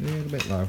A little bit low.